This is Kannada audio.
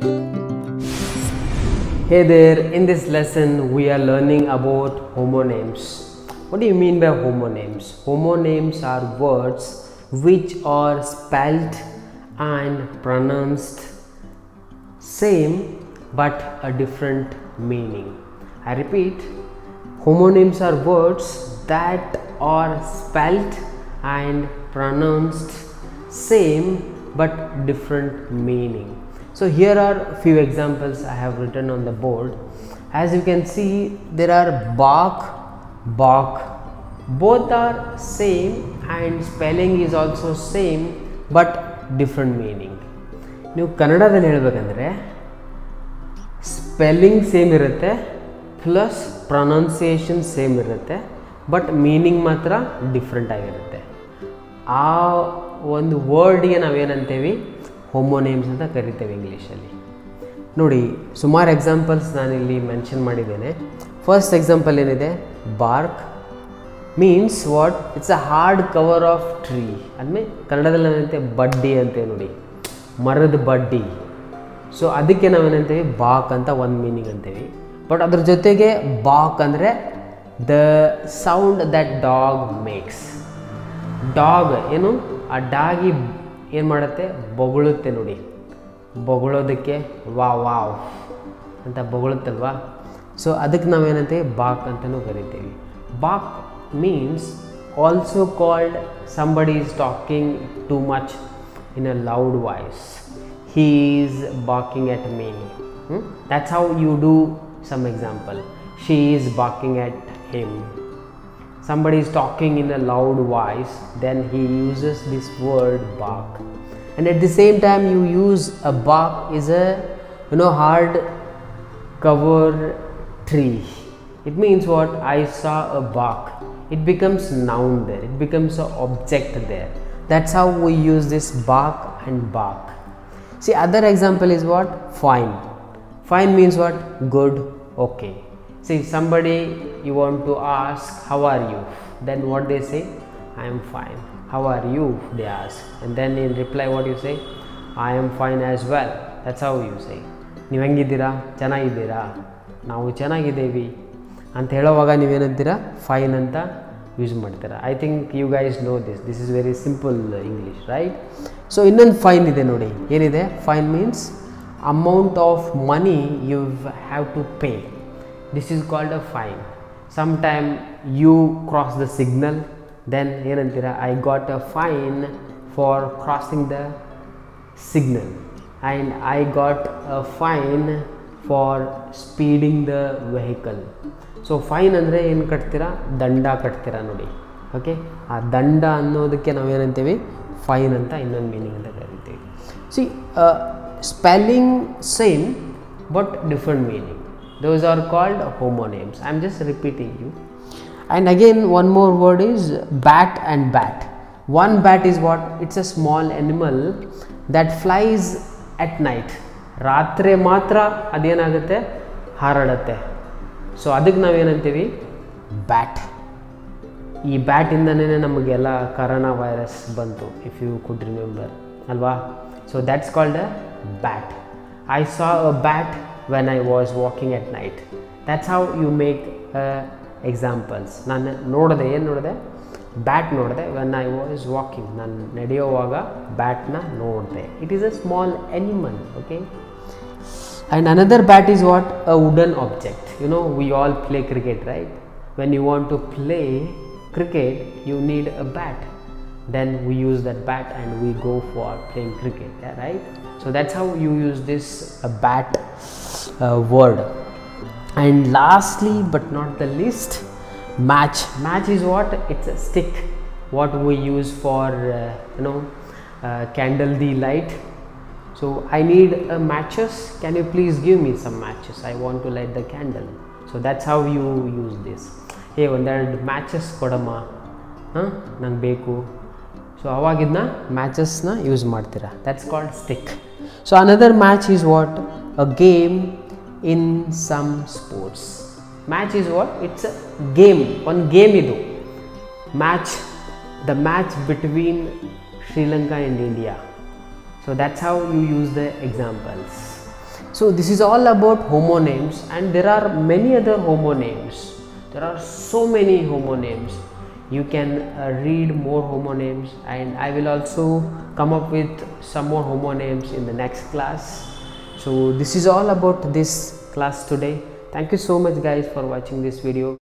Hey there, in this lesson we are learning about homonyms. What do you mean by homonyms? Homonyms are words which are spelled and pronounced same but a different meaning. I repeat, homonyms are words that are spelled and pronounced same but different meaning. So here are few examples I have written on the board. As you can see, there are bark, bark. Both are same and spelling is also same but different meaning. ನೀವು ಕನ್ನಡದಲ್ಲಿ ಹೇಳಬೇಕಂದ್ರೆ ಸ್ಪೆಲ್ಲಿಂಗ್ ಸೇಮ್ ಇರುತ್ತೆ ಪ್ಲಸ್ ಪ್ರೊನೌನ್ಸಿಯೇಷನ್ ಸೇಮ್ ಇರುತ್ತೆ ಬಟ್ ಮೀನಿಂಗ್ ಮಾತ್ರ ಡಿಫ್ರೆಂಟ್ ಆಗಿರುತ್ತೆ ಆ ಒಂದು ವರ್ಡ್ಗೆ ನಾವೇನಂತೇವಿ ಹೋಮೋನೇಮ್ಸ್ ಅಂತ ಕರಿತೇವೆ ಇಂಗ್ಲೀಷಲ್ಲಿ ನೋಡಿ, ಸುಮಾರು ಎಕ್ಸಾಂಪಲ್ಸ್ ನಾನಿಲ್ಲಿ ಮೆನ್ಷನ್ ಮಾಡಿದ್ದೇನೆ. ಫಸ್ಟ್ ಎಕ್ಸಾಂಪಲ್ ಏನಿದೆ? Bark means what it's a hard cover of tree ಅಂದರೆ ಕನ್ನಡದಲ್ಲಿ ಏನಂತೆ ಬಡ್ಡಿ ಅಂತೆ ನೋಡಿ. ಮರದ ಬಡ್ಡಿ. ಸೊ ಅದಕ್ಕೆ ನಾವೇನಂತೀವಿ? ಬಾಕ್ ಅಂತ ಒಂದು ಮೀನಿಂಗ್ ಅಂತೀವಿ. ಬಟ್ ಅದ್ರ ಜೊತೆಗೆ ಬಾಕ್ ಅಂದರೆ the sound that dog makes dog ಏನು? ಆ ಡಾಗಿ ಏನು ಮಾಡುತ್ತೆ? ಬೊಗಳುತ್ತೆ ನೋಡಿ. ಬೊಗಳೋದಕ್ಕೆ ವಾ, ವಾವ್ ಅಂತ ಬೊಗಳುತ್ತಲ್ವಾ? ಸೊ ಅದಕ್ಕೆ ನಾವೇನಂತೀವಿ ಬಾಕ್ ಅಂತಲೂ ಕರಿತೀವಿ. Bark means also called somebody is talking too much in a loud voice he is barking at me. That's how you do some example she is barking at him somebody is talking in a loud voice then he uses this word bark and at the same time you use a bark is a you know hard cover tree it means what i saw a bark it becomes noun there it becomes an object there that's how we use this bark and bark See, other example is what? Fine. Fine means what? Good, okay. See, somebody you want to ask, How are you? Then what they say? I am fine. How are you? They ask. And then in reply, what you say? I am fine as well. That's how you say. ನೀವು ಹೆಂಗಿದ್ದೀರಾ ಚೆನ್ನಾಗಿದ್ದೀರಾ ನಾವು ಚೆನ್ನಾಗಿದ್ದೀವಿ ಅಂತ ಹೇಳೋವಾಗ ನೀವೇನಂತೀರಾ ಫೈನ್ ಅಂತ ಯೂಸ್ ಮಾಡ್ತೀರಾ I think you guys know this this is very simple English right so ಇನ್ನೊಂದು ಫೈನ್ ಇದೆ ನೋಡಿ ಏನಿದೆ fine means amount of money you have to pay this is called a fine some time you cross the signal then ಏನಂತೀರ I got a fine for crossing the signal and I got a fine for speeding the vehicle so fine ಅಂದರೆ ಏನು ಕಟ್ತೀರಾ? ದಂಡ ಕಟ್ತೀರಾ ನೋಡಿ. ಓಕೆ ಆ ದಂಡ ಅನ್ನೋದಕ್ಕೆ ನಾವೇನಂತೀವಿ? ಫೈನ್ ಅಂತ ಇನ್ನೊಂದು ಮೀನಿಂಗ್ ಅಂತ ಕರಿತೀವಿ. See spelling same but different meaning are called homonyms I am just repeating you and again one more word is bat and bat one bat is what it's a small animal that flies at night ರಾತ್ರಿ ಮಾತ್ರ ಅದೇನಾಗುತ್ತೆ? ಹಾರಾಡುತ್ತೆ ಸೊ ಅದಕ್ಕೆ ನಾವೇನಂತೀವಿ? ಬ್ಯಾಟ್ ಈ ಬ್ಯಾಟಿಂದನೇ ನಮಗೆಲ್ಲ ಕರೋನಾ ವೈರಸ್ ಬಂತು ಇಫ್ ಯು ಕುಡ್ ರಿಮೆಂಬರ್ ಅಲ್ವಾ? So that's called a bat I saw a bat when I was walking at night that's how you make examples ನಾನು ನೋಡಿದೆ ಏನು ನೋಡಿದೆ ಬ್ಯಾಟ್ ನೋಡಿದೆ ವೆನ್ ಐ ವಾಸ್ ವಾಕಿಂಗ್ ನಾನು ನಡೆಯುವಾಗ ಬ್ಯಾಟ್ನ ನೋಡಿದೆ it is a small animal okay and another bat is what a wooden object you know we all play cricket right when you want to play cricket you need a bat then we use that bat and we go for playing cricket yeah, right so that's how you use this uh, bat uh, word and lastly but not the least match match is what it's a stick what we use for uh, you know uh, candle the light so I need a matches. Can you please give me some matches? I want to light the candle. So that's how you use this. ಹೇ ಒಂದೆರಡು ಮ್ಯಾಚಸ್ ಕೊಡಮ್ಮ ಹಾಂ ನಂಗೆ ಬೇಕು ಸೊ ಅವಾಗಿದ್ನ ಮ್ಯಾಚಸ್ನ ಯೂಸ್ ಮಾಡ್ತೀರಾ that's called stick so another match is what a game in some sports. Match is what? It's a game. On game ido. Match, the match between Sri Lanka and India. So that's how you use the examples. So this is all about homonyms and there are many other homonyms. There are so many homonyms. You can uh, read more homonyms and I will also come up with some more homonyms in the next class. So this is all about this class today. Thank you so much guys for watching this video.